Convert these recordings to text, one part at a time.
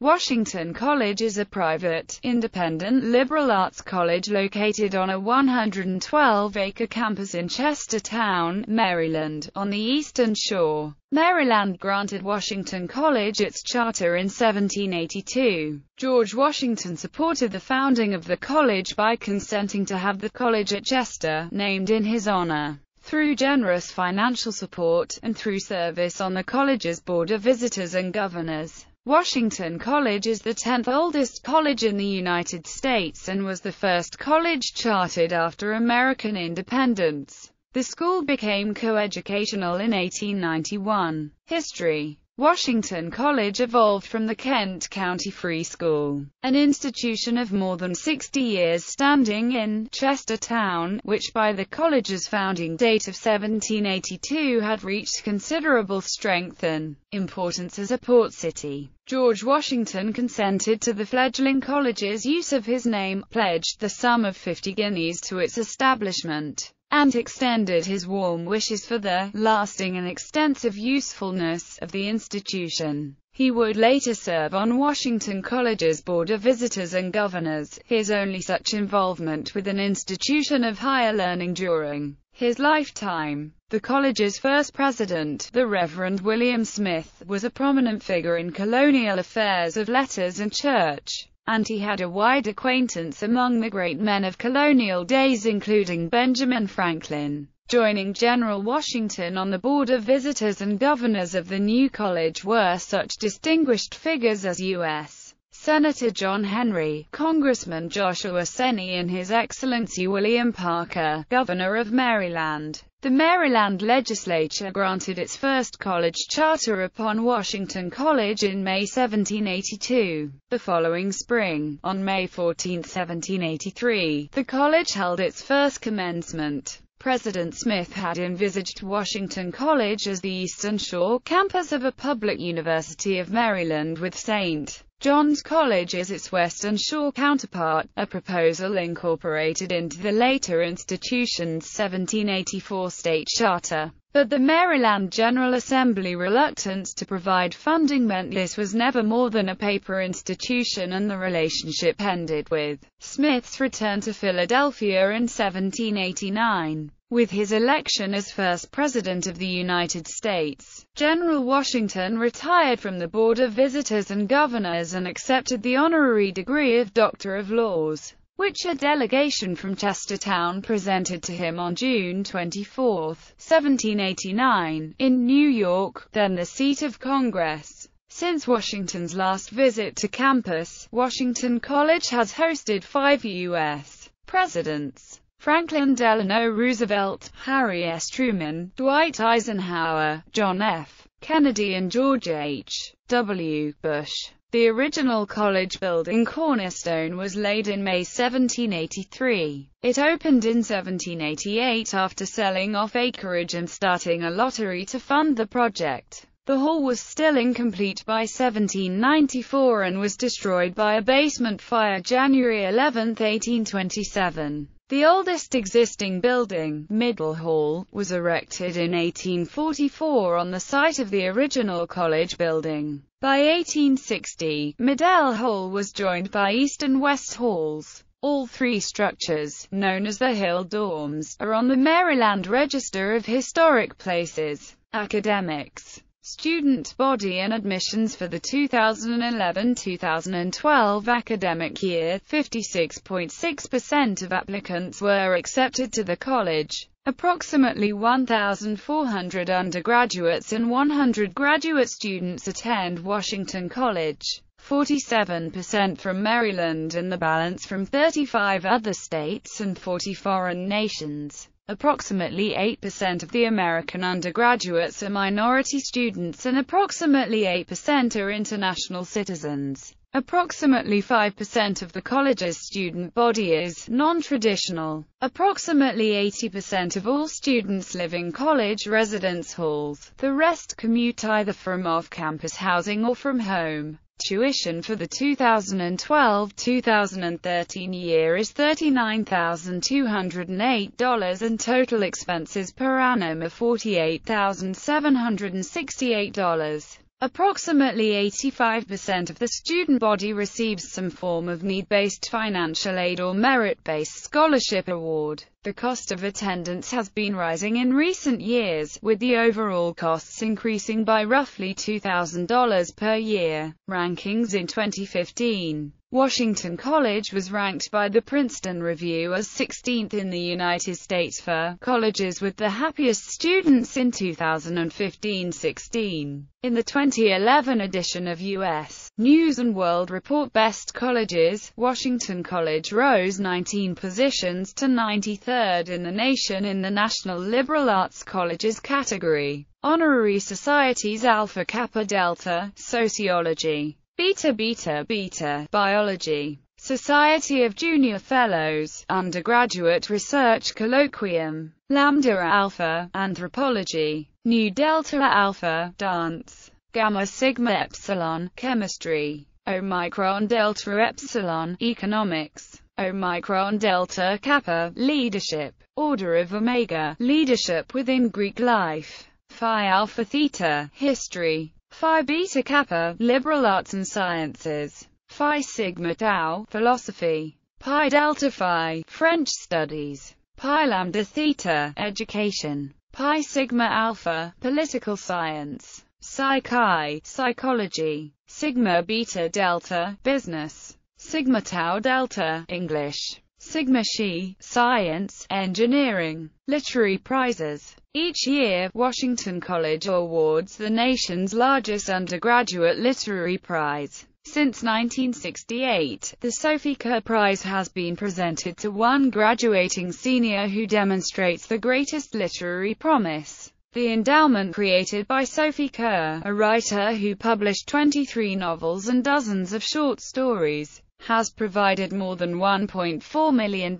Washington College is a private, independent liberal arts college located on a 112-acre campus in Chestertown, Maryland, on the Eastern Shore. Maryland granted Washington College its charter in 1782. George Washington supported the founding of the college by consenting to have the college at Chester, named in his honor. Through generous financial support, and through service on the college's Board of Visitors and Governors. Washington College is the 10th oldest college in the United States and was the first college chartered after American independence. The school became coeducational in 1891. History Washington College evolved from the Kent County Free School, an institution of more than 60 years standing in Chestertown, which by the college's founding date of 1782 had reached considerable strength and importance as a port city. George Washington consented to the fledgling college's use of his name, pledged the sum of 50 guineas to its establishment, and extended his warm wishes for the lasting and extensive usefulness of the institution. He would later serve on Washington College's Board of Visitors and Governors, his only such involvement with an institution of higher learning during his lifetime. The college's first president, the Reverend William Smith, was a prominent figure in colonial affairs of letters and church and he had a wide acquaintance among the great men of colonial days including Benjamin Franklin. Joining General Washington on the Board of Visitors and Governors of the new college were such distinguished figures as U.S. Senator John Henry, Congressman Joshua Seney and His Excellency William Parker, Governor of Maryland. The Maryland legislature granted its first college charter upon Washington College in May 1782. The following spring, on May 14, 1783, the college held its first commencement. President Smith had envisaged Washington College as the Eastern Shore campus of a public University of Maryland with St. John's College is its Western Shore counterpart, a proposal incorporated into the later institution's 1784 state charter. But the Maryland General Assembly reluctance to provide funding meant this was never more than a paper institution and the relationship ended with Smith's return to Philadelphia in 1789. With his election as first President of the United States, General Washington retired from the Board of Visitors and Governors and accepted the honorary degree of Doctor of Laws, which a delegation from Chestertown presented to him on June 24, 1789, in New York, then the seat of Congress. Since Washington's last visit to campus, Washington College has hosted five U.S. presidents. Franklin Delano Roosevelt, Harry S. Truman, Dwight Eisenhower, John F. Kennedy and George H. W. Bush. The original college building cornerstone was laid in May 1783. It opened in 1788 after selling off acreage and starting a lottery to fund the project. The hall was still incomplete by 1794 and was destroyed by a basement fire January 11, 1827. The oldest existing building, Middle Hall, was erected in 1844 on the site of the original college building. By 1860, Middle Hall was joined by East and West Halls. All three structures, known as the Hill Dorms, are on the Maryland Register of Historic Places. Academics student body and admissions for the 2011-2012 academic year, 56.6% of applicants were accepted to the college. Approximately 1,400 undergraduates and 100 graduate students attend Washington College. 47% from Maryland and the balance from 35 other states and 40 foreign nations. Approximately 8% of the American undergraduates are minority students and approximately 8% are international citizens. Approximately 5% of the college's student body is non-traditional. Approximately 80% of all students live in college residence halls. The rest commute either from off-campus housing or from home. Tuition for the 2012-2013 year is $39,208 and total expenses per annum are $48,768. Approximately 85% of the student body receives some form of need-based financial aid or merit-based scholarship award. The cost of attendance has been rising in recent years, with the overall costs increasing by roughly $2,000 per year. Rankings in 2015 Washington College was ranked by the Princeton Review as 16th in the United States for colleges with the happiest students in 2015-16. In the 2011 edition of U.S. News & World Report Best Colleges, Washington College rose 19 positions to 93rd in the nation in the National Liberal Arts Colleges category. Honorary Societies Alpha Kappa Delta, Sociology, Beta Beta Beta, Biology, Society of Junior Fellows, Undergraduate Research Colloquium, Lambda Alpha, Anthropology, Nu Delta Alpha, Dance, Gamma Sigma Epsilon, Chemistry, Omicron Delta Epsilon, Economics, Omicron Delta Kappa, Leadership, Order of Omega, Leadership within Greek Life, Phi Alpha Theta, History, Phi Beta Kappa, Liberal Arts and Sciences, Phi Sigma Tau, Philosophy, Pi Delta Phi, French Studies, Pi Lambda Theta, Education, Pi Sigma Alpha, Political Science, Psi Chi, Psychology, Sigma Beta Delta, Business, Sigma Tau Delta, English, Sigma Xi, Science, Engineering, Literary Prizes, each year, Washington College awards the nation's largest undergraduate literary prize. Since 1968, the Sophie Kerr Prize has been presented to one graduating senior who demonstrates the greatest literary promise. The endowment created by Sophie Kerr, a writer who published 23 novels and dozens of short stories, has provided more than $1.4 million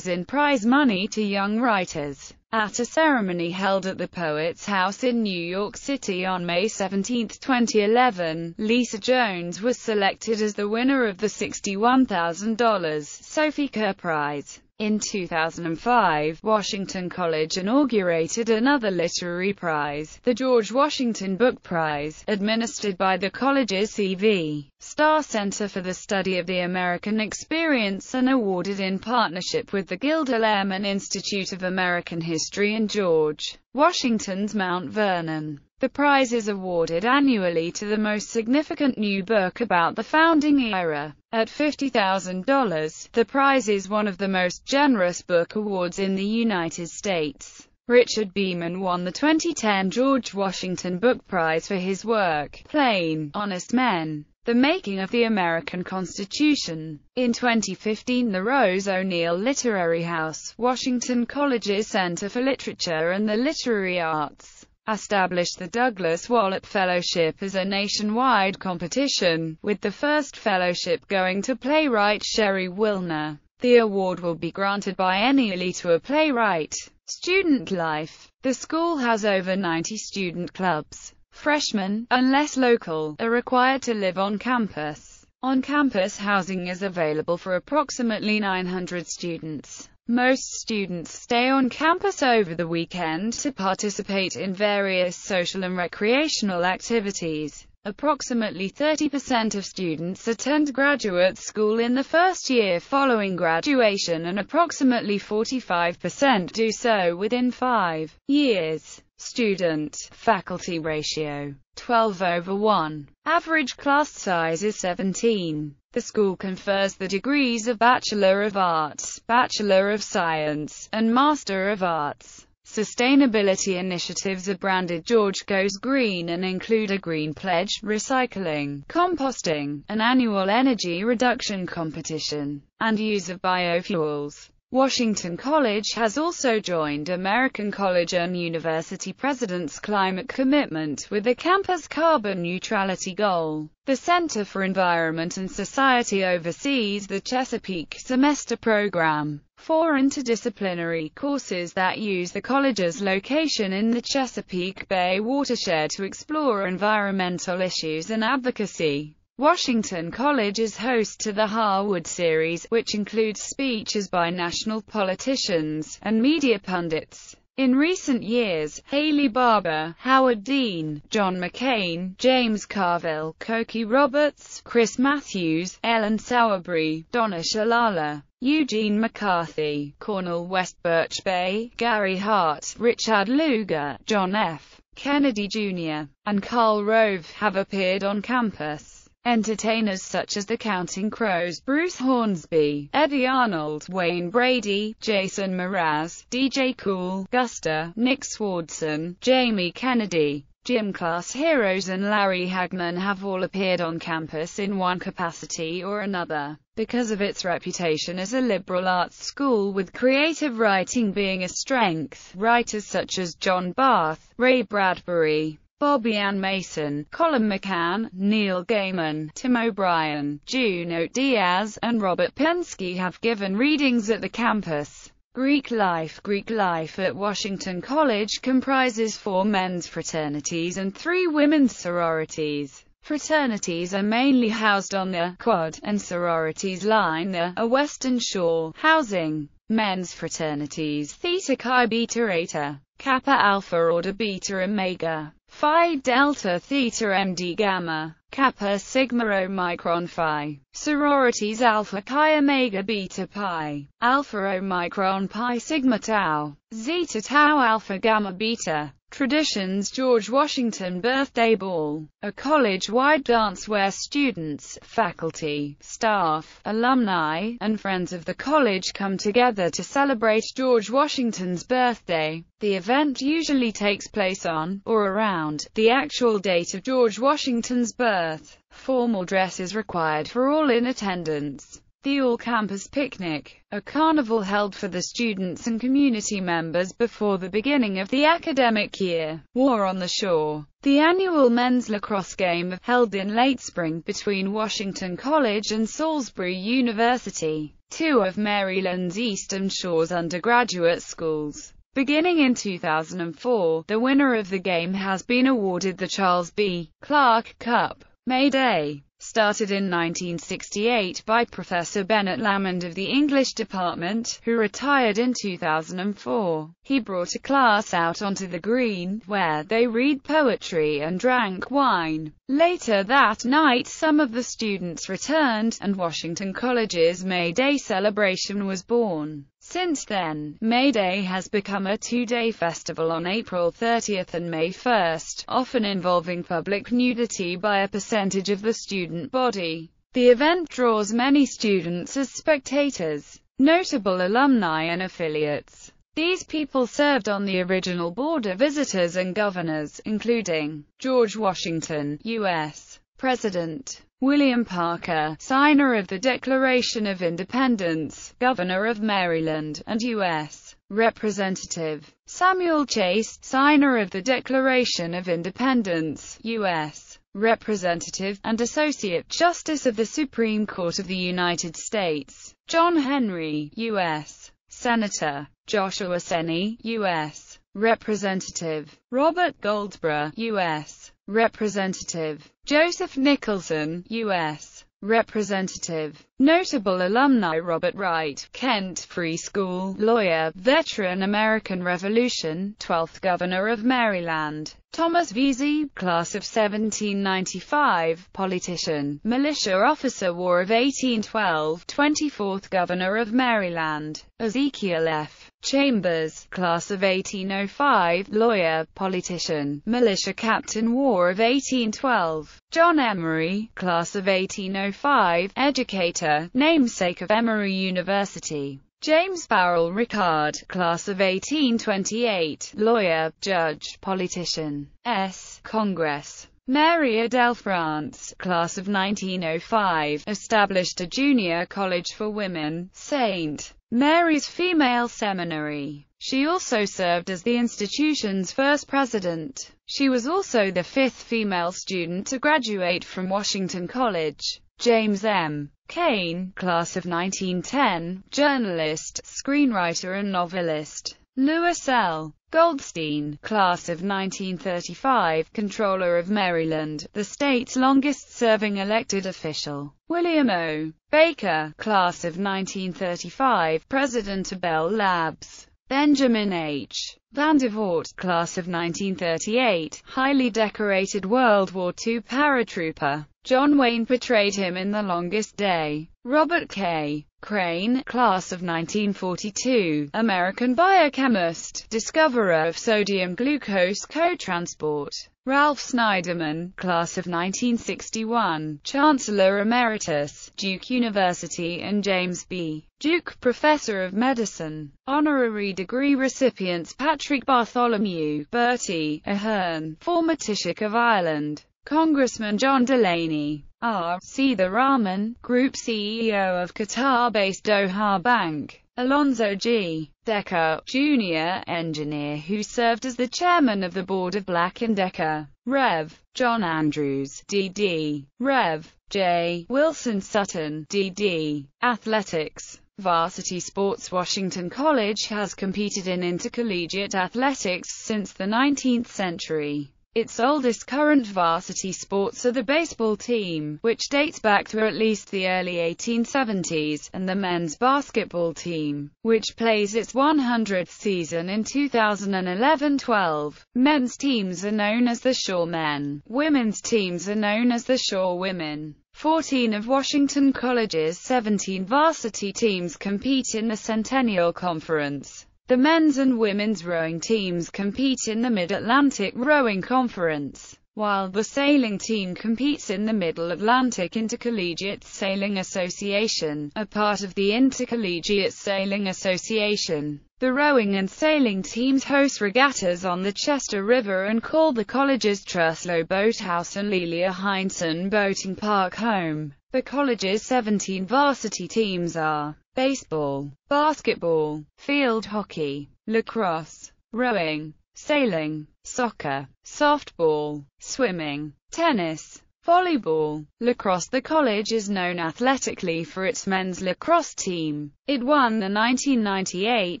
in prize money to young writers. At a ceremony held at the Poets House in New York City on May 17, 2011, Lisa Jones was selected as the winner of the $61,000 Sophie Kerr Prize. In 2005, Washington College inaugurated another literary prize, the George Washington Book Prize, administered by the college's C.V. Starr Center for the Study of the American Experience and awarded in partnership with the Gilder Lehrman Institute of American History and George Washington's Mount Vernon. The prize is awarded annually to the most significant new book about the founding era. At $50,000, the prize is one of the most generous book awards in the United States. Richard Beeman won the 2010 George Washington Book Prize for his work, Plain, Honest Men. The Making of the American Constitution. In 2015 the Rose O'Neill Literary House, Washington College's Center for Literature and the Literary Arts, established the Douglass Wallop Fellowship as a nationwide competition, with the first fellowship going to playwright Sheri Wilner. The award will be granted biennially to a playwright. Student life. The school has over 90 student clubs. Freshmen, unless local, are required to live on campus. On-campus housing is available for approximately 900 students. Most students stay on campus over the weekend to participate in various social and recreational activities. Approximately 30% of students attend graduate school in the first year following graduation and approximately 45% do so within five years. Student-faculty ratio 12 over 1. Average class size is 17. The school confers the degrees of Bachelor of Arts, Bachelor of Science, and Master of Arts. Sustainability initiatives are branded George Goes Green and include a Green Pledge, recycling, composting, an annual energy reduction competition, and use of biofuels. Washington College has also joined American College and University President's climate commitment with a campus carbon neutrality goal. The Center for Environment and Society oversees the Chesapeake Semester Program, four interdisciplinary courses that use the college's location in the Chesapeake Bay watershed to explore environmental issues and advocacy. Washington College is host to the Harwood Series, which includes speeches by national politicians and media pundits. In recent years, Haley Barbour, Howard Dean, John McCain, James Carville, Cokie Roberts, Chris Matthews, Ellen Sauerbrey, Donna Shalala, Eugene McCarthy, Cornel West Birch Bayh, Gary Hart, Richard Lugar, John F. Kennedy Jr., and Karl Rove have appeared on campus. Entertainers such as the Counting Crows, Bruce Hornsby, Eddy Arnold, Wayne Brady, Jason Mraz, DJ Kool, Guster, Nick Swardson, Jamie Kennedy, Gym Class Heroes and Larry Hagman have all appeared on campus in one capacity or another. Because of its reputation as a liberal arts school with creative writing being a strength, writers such as John Barth, Ray Bradbury, Bobbie Ann Mason, Colum McCann, Neil Gaiman, Tim O'Brien, Junot Diaz, and Robert Pinsky have given readings at the campus. Greek life Greek life at Washington College comprises four men's fraternities and three women's sororities. Fraternities are mainly housed on the quad, and sororities line the a Western Shore housing. Men's fraternities Theta Chi Beta Eta, Kappa Alpha Order Beta Omega, Phi Delta Theta MD Gamma, Kappa Sigma Omicron Phi, sororities Alpha Chi Omega Beta Pi, Alpha Omicron Pi Sigma Tau, Zeta Tau Alpha Gamma Beta, Traditions George Washington Birthday Ball, a college-wide dance where students, faculty, staff, alumni, and friends of the college come together to celebrate George Washington's birthday. The event usually takes place on, or around, the actual date of George Washington's birth. Formal dress is required for all in attendance. The all-campus picnic, a carnival held for the students and community members before the beginning of the academic year. War on the Shore, the annual men's lacrosse game, held in late spring between Washington College and Salisbury University, two of Maryland's Eastern Shore's undergraduate schools. Beginning in 2004, the winner of the game has been awarded the Charles B. Clark Cup. May Day started in 1968 by Professor Bennett Lamond of the English department, who retired in 2004. He brought a class out onto the green, where they read poetry and drank wine. Later that night some of the students returned, and Washington College's May Day celebration was born. Since then, May Day has become a two-day festival on April 30th and May 1st, often involving public nudity by a percentage of the student body. The event draws many students as spectators, notable alumni and affiliates. These people served on the original Board of Visitors and Governors, including George Washington, U.S. President, William Parker, signer of the Declaration of Independence, Governor of Maryland, and U.S. Representative Samuel Chase, signer of the Declaration of Independence, U.S. Representative, and Associate Justice of the Supreme Court of the United States, John Henry, U.S. Senator, Joshua Seney, U.S. Representative, Robert Goldsborough, U.S. Representative, Joseph Nicholson, U.S. Representative. Notable alumni Robert Wright, Kent Free School, lawyer, veteran American Revolution, 12th Governor of Maryland. Thomas Veazey, class of 1795, politician, militia officer War of 1812, 24th Governor of Maryland. Ezekiel F. Chambers, class of 1805, lawyer, politician, militia captain War of 1812. John Emory, class of 1805, educator, namesake of Emory University. James Farrell Ricaud, class of 1828, lawyer, judge, politician. S. Congress. Mary Adele France, class of 1905, established a junior college for women, St. Mary's Female Seminary. She also served as the institution's first president. She was also the fifth female student to graduate from Washington College. James M. Cain, class of 1910, journalist, screenwriter and novelist. Louis L. Goldstein, class of 1935, Comptroller of Maryland, the state's longest-serving elected official. William O. Baker, class of 1935, President of Bell Labs. Benjamin H. Vandervoort, class of 1938, highly decorated World War II paratrooper. John Wayne portrayed him in The Longest Day. Robert K. Crane, class of 1942, American biochemist, discoverer of sodium glucose cotransport. Ralph Snyderman, class of 1961, Chancellor Emeritus, Duke University and James B. Duke Professor of Medicine. Honorary degree recipients Patrick Bartholomew, Bertie Ahern, former Taoiseach of Ireland. Congressman John Delaney, R.C. The Seetharaman, Group CEO of Qatar-based Doha Bank. Alonzo G. Decker, Jr., engineer who served as the chairman of the board of Black & Decker. Rev. John Andrews, D.D. Rev. J. Wilson Sutton, D.D. Athletics Varsity Sports Washington College has competed in intercollegiate athletics since the 19th century. Its oldest current varsity sports are the baseball team, which dates back to at least the early 1870s, and the men's basketball team, which plays its 100th season in 2011-12. Men's teams are known as the Shore Men. Women's teams are known as the Shore Women. 14 of Washington College's 17 varsity teams compete in the Centennial Conference. The men's and women's rowing teams compete in the Mid-Atlantic Rowing Conference, while the sailing team competes in the Middle Atlantic Intercollegiate Sailing Association, a part of the Intercollegiate Sailing Association. The rowing and sailing teams host regattas on the Chester River and call the college's Truslow Boathouse and Lelia Hynson Boating Park home. The college's 17 varsity teams are baseball, basketball, field hockey, lacrosse, rowing, sailing, soccer, softball, swimming, tennis, volleyball, lacrosse. The college is known athletically for its men's lacrosse team. It won the 1998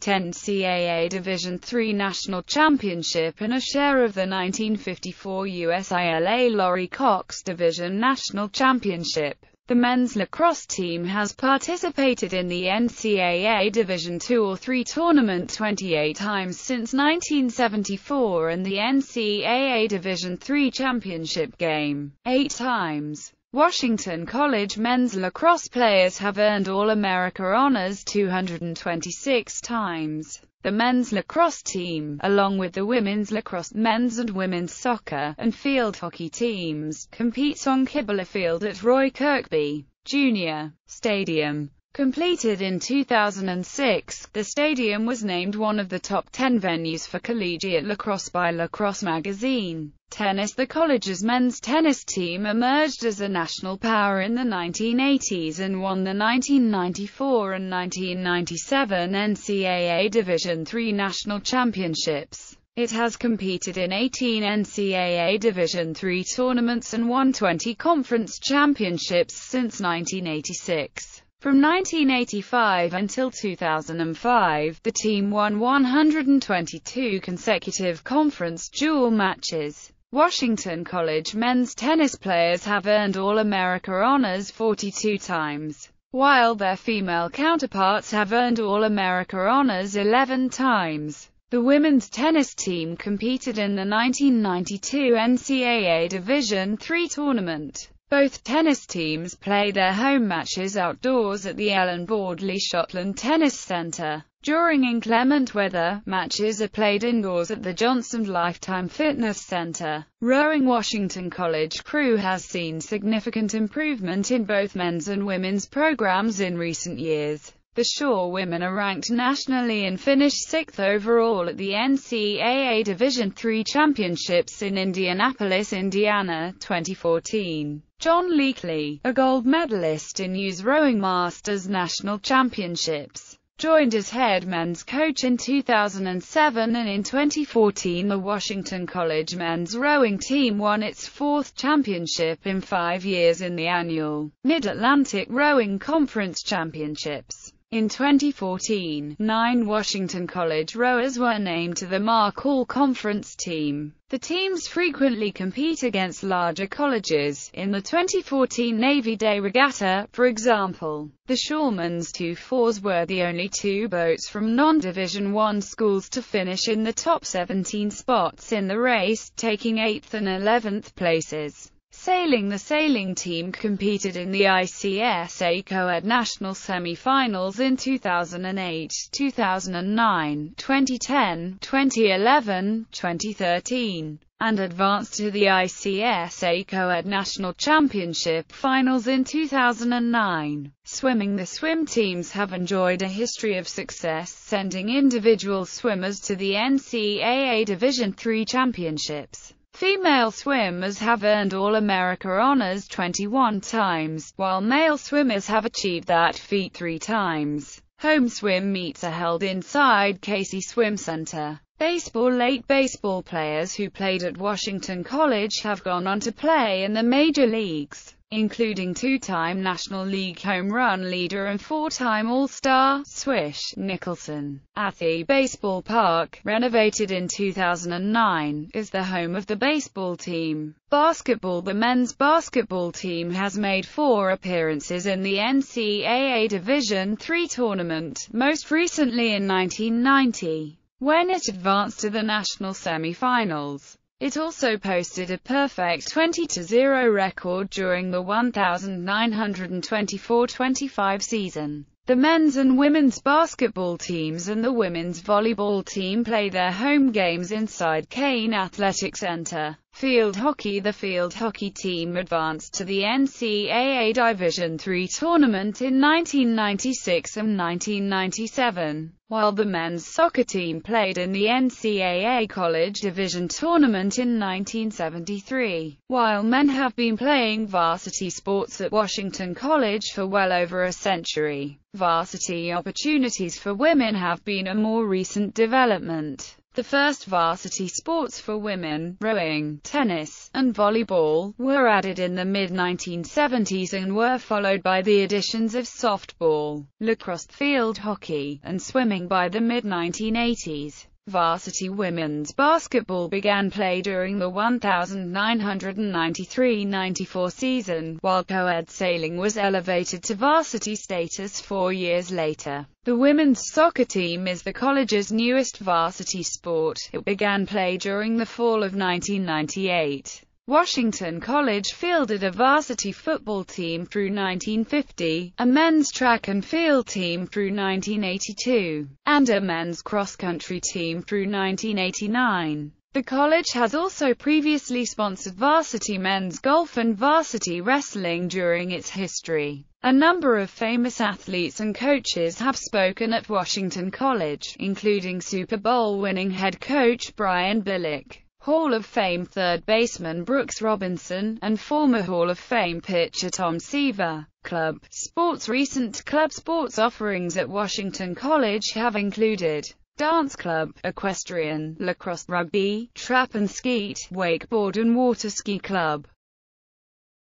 NCAA Division III National Championship and a share of the 1954 USILA Laurie Cox Division National Championship. The men's lacrosse team has participated in the NCAA Division II or III tournament 28 times since 1974 and the NCAA Division III championship game 8 times. Washington College men's lacrosse players have earned All-America honors 226 times. The men's lacrosse team, along with the women's lacrosse, men's and women's soccer, and field hockey teams, competes on Kibler Field at Roy Kirby Jr. Stadium. Completed in 2006, the stadium was named one of the top 10 venues for collegiate lacrosse by Lacrosse magazine. Tennis The college's men's tennis team emerged as a national power in the 1980s and won the 1994 and 1997 NCAA Division III national championships. It has competed in 18 NCAA Division III tournaments and won 20 conference championships since 1986. From 1985 until 2005, the team won 122 consecutive conference dual matches. Washington College men's tennis players have earned All-America honors 42 times, while their female counterparts have earned All-America honors 11 times. The women's tennis team competed in the 1992 NCAA Division III tournament. Both tennis teams play their home matches outdoors at the Ellen Bordley Schottland Tennis Center. During inclement weather, matches are played indoors at the Johnson Lifetime Fitness Center. Rowing Washington College crew has seen significant improvement in both men's and women's programs in recent years. The Shaw women are ranked nationally and finished sixth overall at the NCAA Division III Championships in Indianapolis, Indiana, 2014. John Leakley, a gold medalist in US Rowing Masters National Championships, joined as head men's coach in 2007 and in 2014 the Washington College men's rowing team won its fourth championship in five years in the annual Mid-Atlantic Rowing Conference Championships. In 2014, nine Washington College rowers were named to the MARC All-Conference team. The teams frequently compete against larger colleges. In the 2014 Navy Day Regatta, for example, the Shoreman's 2-4s were the only two boats from non-Division I schools to finish in the top 17 spots in the race, taking 8th and 11th places. Sailing The sailing team competed in the ICSA Co-Ed National Semi-Finals in 2008, 2009, 2010, 2011, 2013, and advanced to the ICSA Co-Ed National Championship Finals in 2009. Swimming The swim teams have enjoyed a history of success, sending individual swimmers to the NCAA Division III Championships. Female swimmers have earned All-America honors 21 times, while male swimmers have achieved that feat three times. Home swim meets are held inside Casey Swim Center. Baseball Late baseball players who played at Washington College have gone on to play in the major leagues including two-time National League home run leader and four-time All-Star, Swish, Nicholson. Athey Baseball Park, renovated in 2009, is the home of the baseball team. Basketball The men's basketball team has made four appearances in the NCAA Division III tournament, most recently in 1990, when it advanced to the national semifinals. It also posted a perfect 20-0 record during the 1924-25 season. The men's and women's basketball teams and the women's volleyball team play their home games inside Cain Athletic Center. Field hockey The field hockey team advanced to the NCAA Division III tournament in 1996 and 1997, while the men's soccer team played in the NCAA College Division tournament in 1973. While men have been playing varsity sports at Washington College for well over a century, varsity opportunities for women have been a more recent development. The first varsity sports for women, rowing, tennis, and volleyball, were added in the mid-1970s and were followed by the additions of softball, lacrosse, field hockey, and swimming by the mid-1980s. Varsity women's basketball began play during the 1993-94 season, while co-ed sailing was elevated to varsity status four years later. The women's soccer team is the college's newest varsity sport. It began play during the fall of 1998. Washington College fielded a varsity football team through 1950, a men's track and field team through 1982, and a men's cross-country team through 1989. The college has also previously sponsored varsity men's golf and varsity wrestling during its history. A number of famous athletes and coaches have spoken at Washington College, including Super Bowl winning head coach Brian Billick. Hall of Fame third baseman Brooks Robinson, and former Hall of Fame pitcher Tom Seaver. Club Sports Recent club sports offerings at Washington College have included dance club, equestrian, lacrosse, rugby, trap and skeet, wakeboard and water ski club.